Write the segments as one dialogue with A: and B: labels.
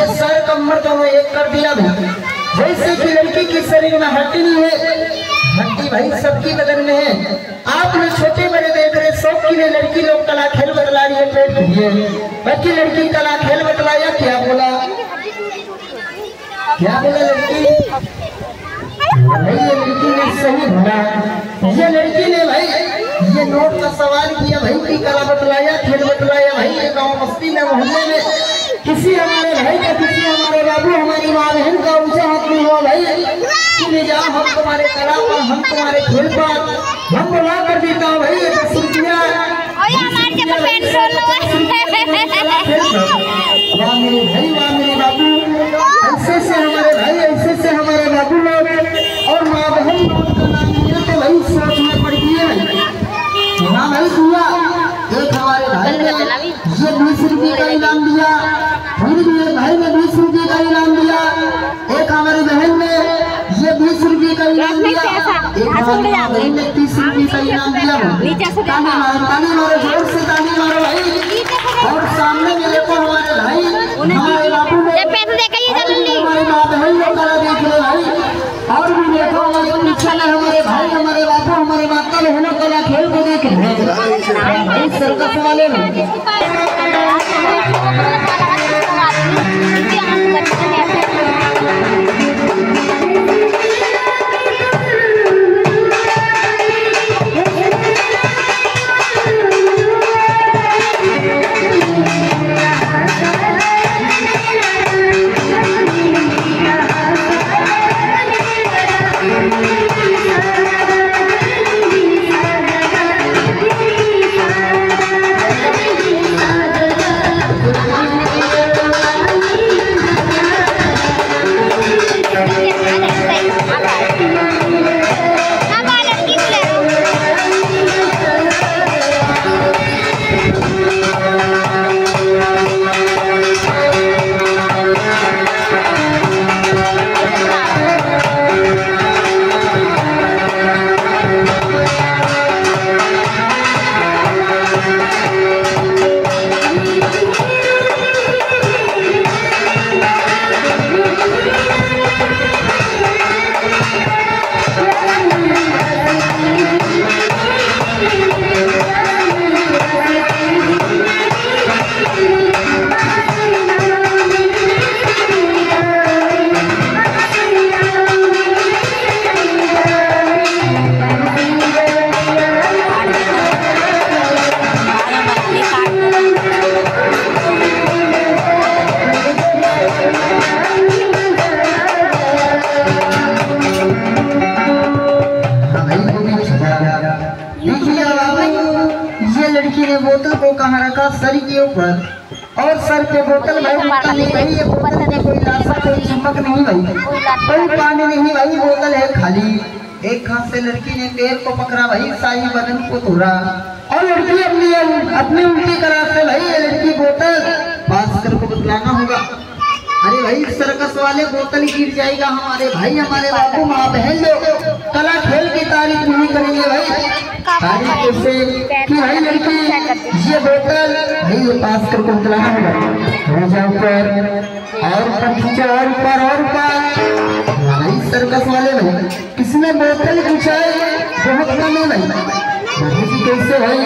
A: के सर कमर दोनों एक
B: कर दिया था जैसे की लड़की के शरीर में हड्डी नहीं है, हड्डी भाई सबकी बदन में है। आपने छोटे बड़े देख रहे, शौक के लिए लड़की लोग कला खेल बतला रही है बाकी लड़की कला खेल बतलाया, क्या बोला? क्या बोला लड़की? भाई ये लड़की ने सही बोला। ये लड़की ने भाई, ये नोट का सवाल किया भाई की कला बतलाया, खेल बतलाया भाई, ये गाँव बस्ती में, मोहल्ले
A: में। ओए
B: हमारे भाई का के पर पेट्रोल वाह मेरे भाई वाह मेरे बाबू। ऐसे से हमारे
A: भाई ऐसे से हमारे बाबू लोग
B: और माँ बहन लोग का नाम लिया तो भाई सोच में पड़ गई है हाँ भाई दुआ एक हमारे भाई ने ये बीस रुपये का इनाम दिया। भाई ने बीस रुपये का इनाम दिया एक हमारी बहन ने ये बीस रुपये का इनाम दिया एक हमारी बहन ने तीस रुपये का इनाम दिया ये कोई लाशा कोई चमक नहीं भाई कोई पानी नहीं भाई बोतल है खाली। एक हाथ से लड़की ने पैर को पकड़ा भाई, साई बदन को तोड़ा। और लड़की अपनी अपनी उल्टी करा से भाई लड़की बोतल। पास को बतलाना होगा। अरे भाई सर्कस वाले बोतल गिर जाएगा हमारे भाई, हमारे बाबू माँ बहन लोग। कला खेल की तारीफ़ नहीं करेंगे भाई। तारीफ़ कैसे कि भाई लड़की, ये बोतल, भाई ये पास बतलाना होगा। हो ऊपर, और ऊपर और ऊपर और ऊपर। भाई सर्कस वाले भाई, किसने बोतल खिंचाई? बहुत कम है भाई। कैसे भाई?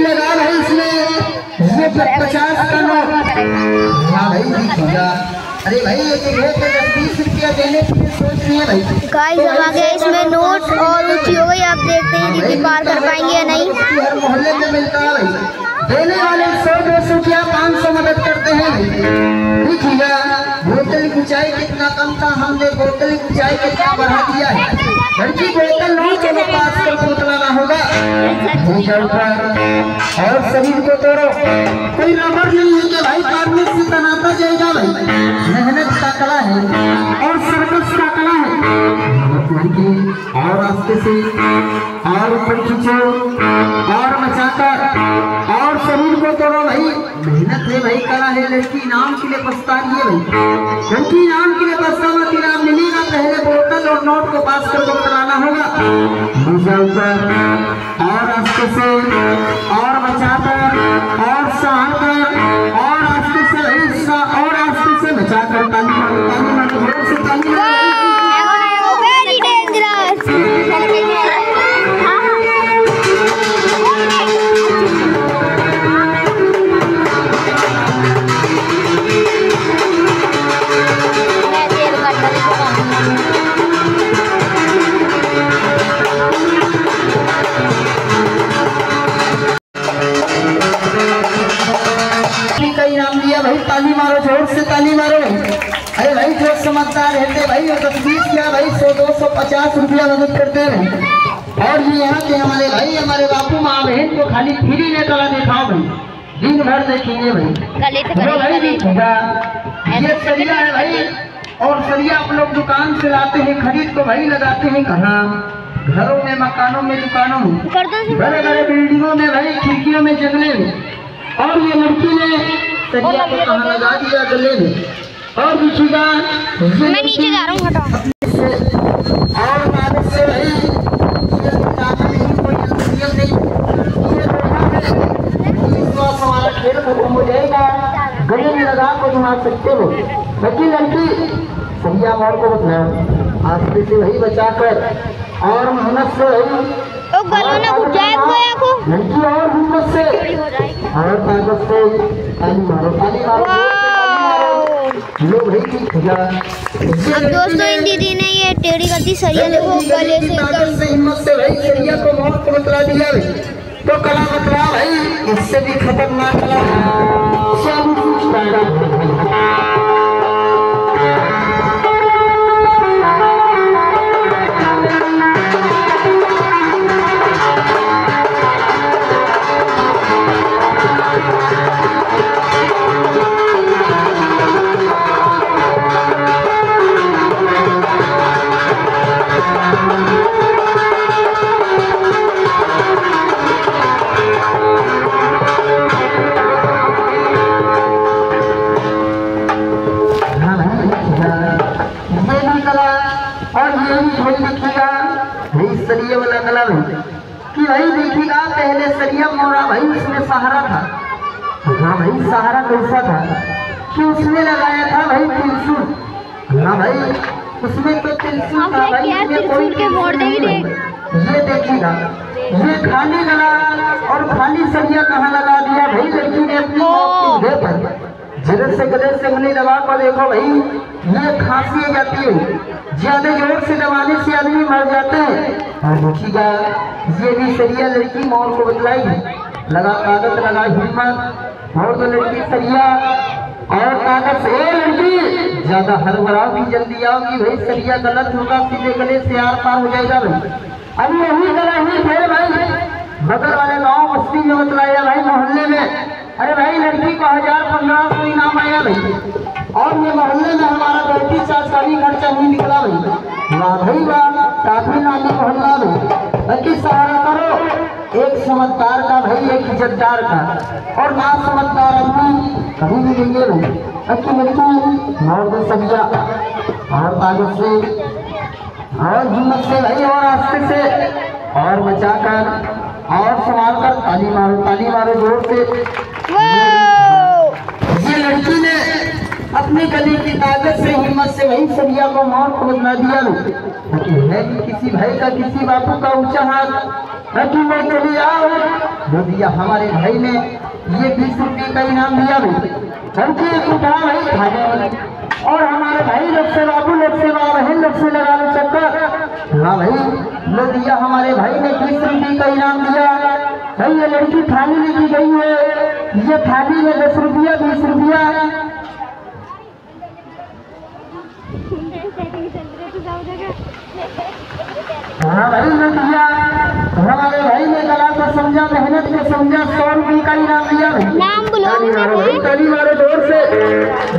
B: लगा भाई इसमें? ये पचास हाँ भाई दिखेगा अरे भाई एक एक दस बीस रुपया देने के लिए सोच रही है भाई।
A: गाइस हम आ गए इसमें नोट और ऊँची हो गई आप देखते हैं कि पार कर पाएँगे या नहीं।
B: हर मोहल्ले में मिलता है भाई। देने वाले सौ दो सौ क्या पाँच सौ मदद करते हैं भाई? ठीक की ऊंचाई कितना कम था, हमने बोतल की ऊंचाई कितना बढ़ा दिया है। लड़की बोतल नहीं चलो पास कर बोतलाना होगा। भूजल पर और शरीर को तोड़ो। कोई रबर नहीं है कि भाई कार्मिक से तनाता जाएगा भाई। मेहनत का कला है, और सर्कस का कला है। मेहनत करके और रास्ते से, और ऊपर खींचो और मचाकर और शरीर को तोड़ो भाई। मेहनत है भाई, कला है, लड़की नाम के लिए पछता है भाई। लड़की नाम के लिए पछता मत इनाम मिलेगा, पहले बोतल और नोट को पास करके बताना होगा। ऊपर और रास्ते से, और बचाकर और सहाकर और रास्ते से और रास्ते से के भाई ताली मारो ज़ोर से ताली मारो। भाई अरे भाई जो समझदार रहते भाई और तस्वीर क्या भाई सौ दो सौ पचास रुपया मदद करते रहे और ये यहाँ के हमारे भाई हमारे बापू माँ बहन को खाली फ्री में कला दिखाओ भाई। दिन भर देखेंगे भाई। तो ये सरिया है भाई और सरिया आप लोग दुकान से लाते हैं खरीद को भाई लगाते हैं कहाँ? घरों में मकानों में दुकानों में। बड़े बड़े बिल्डिंगों में भाई खिड़कियों में जंगले में। और ये लड़की ने सरिया को कहाँ लगा दिया गले में। और
A: मैं नीचे जा रहा हूँ हटाओ।
B: और से हमारा खेल खत्म जाएगा गले में लगा को घुमा सकते हो। बाकी लड़की सरिया मोड़ को बतलाया आस्ते से वही बचाकर और मेहनत से वही
A: ओ गलों ने गुजाए गया को
B: लड़की और हिम्मत से। और ताकत से ताली मारो। ताली मारो। लो भाई ठीक है
A: अब दोस्तों इन दीदी ने ये टेढ़ी गलती सरिया देखो गले से
B: ताकत से हिम्मत से भाई सरिया को मौत को बतला दिया तो कला बतला भाई इससे भी खतरनाक कला। त्रिशूल भाई उसमें तो त्रिशूल था
A: भाई,
B: इसमें कोई
A: के मोड़
B: त्रिशूल ये देखिएगा ये खाली गला और खाली सरिया कहाँ लगा दिया भाई? लड़की ने अपनी पर जगह से गले से उंगली दबा कर देखो भाई ये खांसी जाती है। ज़्यादा ज़ोर से दबाने से आदमी मर जाते हैं। और देखिएगा ये भी सरिया लड़की मोर को बतलाई। लगा कागज़ लगा हिम्मत। और तो लड़की सरिया और ज़्यादा हड़बड़ाओ की जल्दी आओगी भाई, सरिया गलत होगा, सीधे गले से आर पार हो जाएगा भाई। अभी यही गला ही फिर भाई। बगल वाले गाँव बस्ती में बतलाया भाई मोहल्ले में। अरे भाई, लड़की को हज़ार पंद्रह सौ इनाम आया भाई। और ये मोहल्ले में हमारा बेटी सरकारी खर्चा नहीं निकला भाई। वाह भाई वाह काफ़ी नामी मोहल्ला में बाकी सहारा करो। एक समझदार का भाई एक इज्जतदार का। और ना समझदार आदमी कभी भी देंगे भाई बाकी लड़की मोर दो सब्जा और ताकत से और हिम्मत से भाई और आस्ते से। और बचाकर और संभाल कर ताली मारो ताली मारो ज़ोर से। ये लड़की ने अपने गले की ताकत से हिम्मत से वही सरिया को मौत को बदला दिया है कि किसी भाई का, किसी बापू का ऊँचा हाथ? ताकि मैं चले आओ वो दिया हमारे भाई ने। ये बीस रुपये का इनाम दिया भाई हमको एक उठा भाई खाने और हमारे भाई लोग से बाबू लोग से बाबा बहन लोग से लगा लो चक्कर। हाँ भाई, लो दिया हमारे भाई ने बीस रुपये का इनाम दिया भाई, ये लड़की थाली लेके गई है। ये थाली में दस रुपया, बीस रुपया। हाँ भाई ने दिया हमारे भाई ने कला को समझा मेहनत को समझा सौ रुपये का इनाम दिया भाई।
A: नाम बुलाओ
B: ताली मारो भाई ताली मारो ज़ोर से।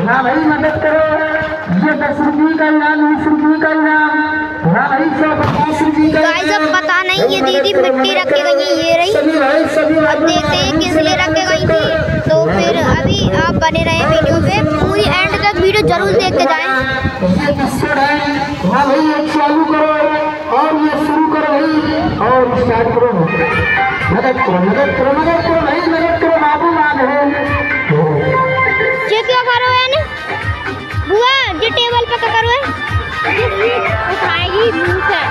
B: हाँ भाई मदद करो। ये दस रुपये का इनाम बीस रुपये का इनाम हाँ भाई सौ पचास रुपये का
A: गाइस पता नहीं ये दीदी मिट्टी रख के गई है, ये रही। अब देखते हैं किस लिए रख के गई थी। तो फिर अभी आप बने रहे वीडियो पे। पूरी एंड तक वीडियो ज़रूर देख के जाएँ।
B: है भाई चालू करो और ये शुरू करो भाई। और स्टार्ट करो। मदद करो मदद करो मदद करो भाई, मदद करो। बाबू मान है।
A: ये क्या करो है ने बुआ, जी टेबल पे करो है? उठाएगी मुँह से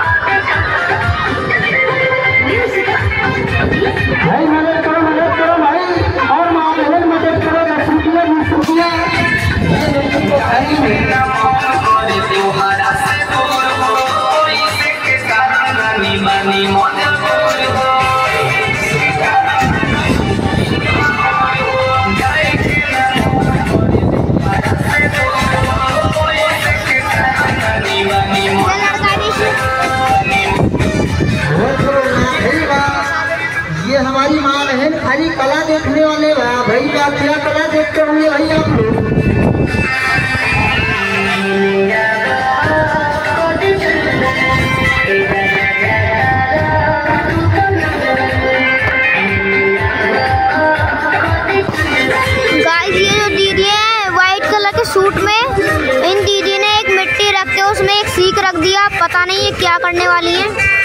A: दिया पता नहीं है क्या करने वाली है?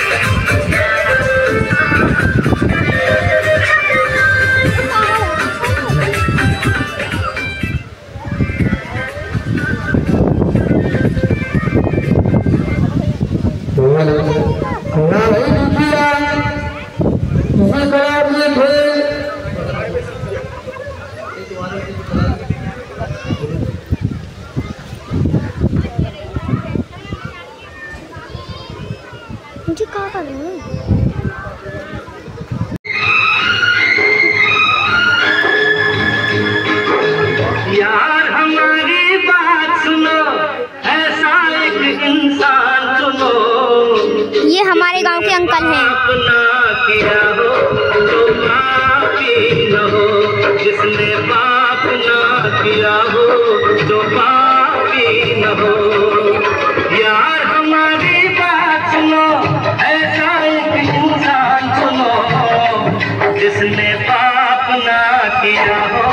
C: हमारे
A: गाँव के अंकल हैं।
C: जिसने पाप ना हो यार हमारी बात सुनो ऐसा चुनो जिसने पाप ना किया हो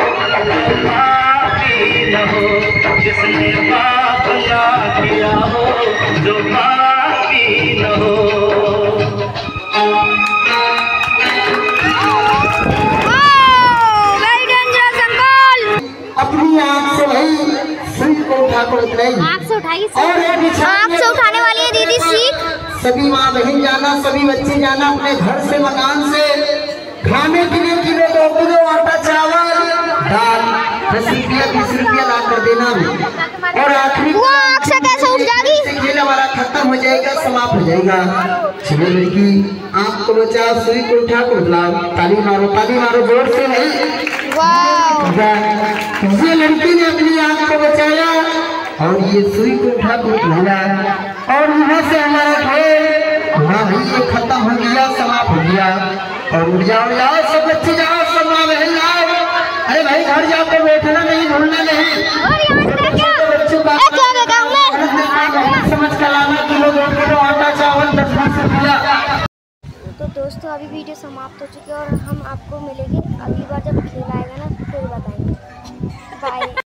C: पापी न हो। जिसने
B: से
A: उठाई
B: और
A: से उठाने वाली है दीदी सीख।
B: सभी माँ बहन जाना सभी बच्चे जाना अपने घर से मकान से। खाने पीने किलो दो किलो आटा चावल दाल दस रुपया बीस रुपया ला कर देना। भी और आखिरी
A: वो से कैसे उठ जाएगी?
B: खेल हमारा खत्म हो जाएगा समाप्त हो जाएगा। चलो लड़की आँख को बचाओ सुई को उठा कर बुलाओ ताली मारो ताली मारो ज़ोर से नहीं। ये लड़की ने अपनी आँख को बचाया। और ये सुई को उठा कर उठाया और वहाँ से हमारा खेल हाँ भाई ये खत्म हो गया समाप्त हो गया। और उठ जाओ जाओ सब बच्चे जाओ सब माँ बहन जाओ अरे भाई घर जाओ तो बैठना नहीं भूलना नहीं।
A: यहाँ
B: का समझ कर लाना किलो दो किलो आटा चावल दस रुपया
A: तो दोस्तों अभी वीडियो समाप्त हो चुकी है और हम आपको मिलेंगे। अगली बार जब खेल आएगा ना फिर बताएँगे। बाय